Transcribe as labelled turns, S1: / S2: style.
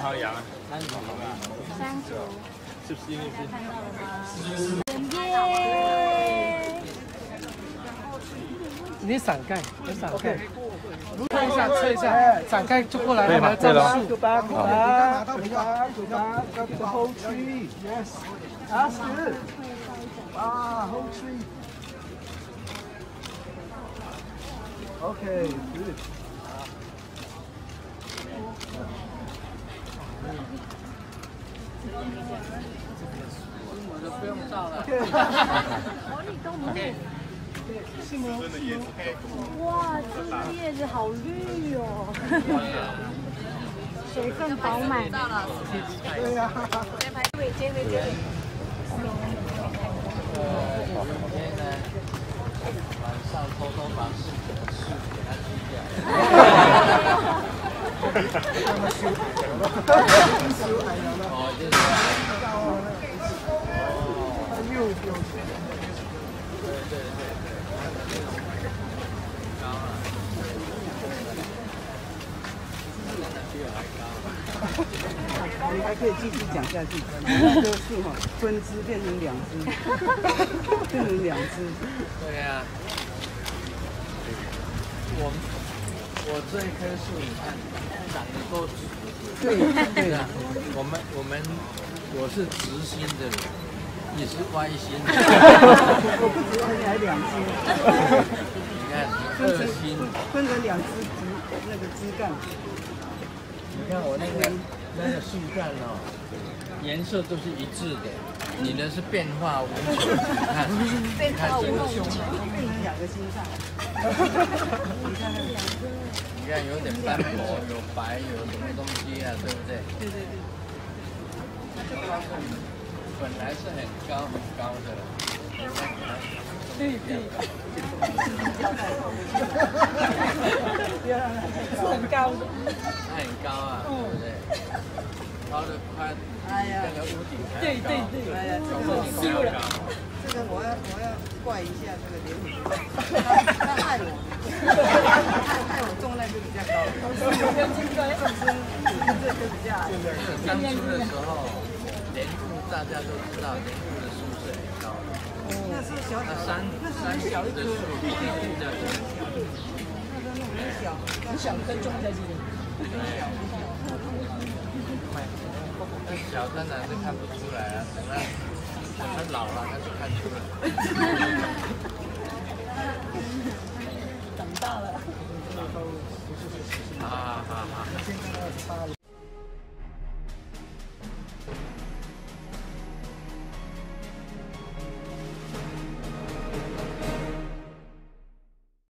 S1: 对，爱朗姆的还有羊，
S2: 三组三组，
S1: 是不是因为是？
S2: 看到了吗？耶！
S3: 你闪盖，你闪开，测一下，测一下，闪开。就过来，我们战术。
S4: 九八九八九八九八，the whole tree，yes，ask，啊，whole tree，OK，good。
S3: 不用照了。
S2: 哇，这个叶子好绿哦，水分饱满。
S4: 对呀。
S2: 结尾结尾结尾。
S3: 今天呢，晚上偷偷把事情的事给他踢掉。哦，就是。对对对。我还高。
S4: 你还可以继续讲下去，那棵树哈分支变成两支，变成两支。
S3: 对呀。我我这一棵树，你看长得多直。
S4: 对对
S3: 啊，我们我们我是直心的人，你是歪心。
S4: 我不止分来两心。
S3: 你看，二心
S4: 分成两只枝，那个枝干。
S3: 你看我那个那个树干哦，颜色都是一致的，你的是变化无穷。你看，
S2: 变化无穷，
S4: 变成两个心脏。你看那两个。
S3: 你看有点斑驳，有白，有什么东西啊，对不对？
S4: 对对对。
S3: 本来是很高很高的。
S4: 对对。是很高的。
S3: 很高啊，对不对？高的快，
S4: 哎呀，
S3: 那个屋顶还
S4: 对对对，哎呀，
S3: 修了。
S4: 这个我要我要怪一下这个连体，他他害我，害害我重量就比较高，种生这个比较矮。
S3: 刚出的时候，连木大家都知道，连木的树是很高的。
S4: 那是小的
S3: 那山山小的树一定比较小。
S4: 那个那很小，很小根种在这里。
S3: 那小当然是看不出来啊，等它等它老了，它就看出来了。
S4: 长大了。
S3: 好好好好。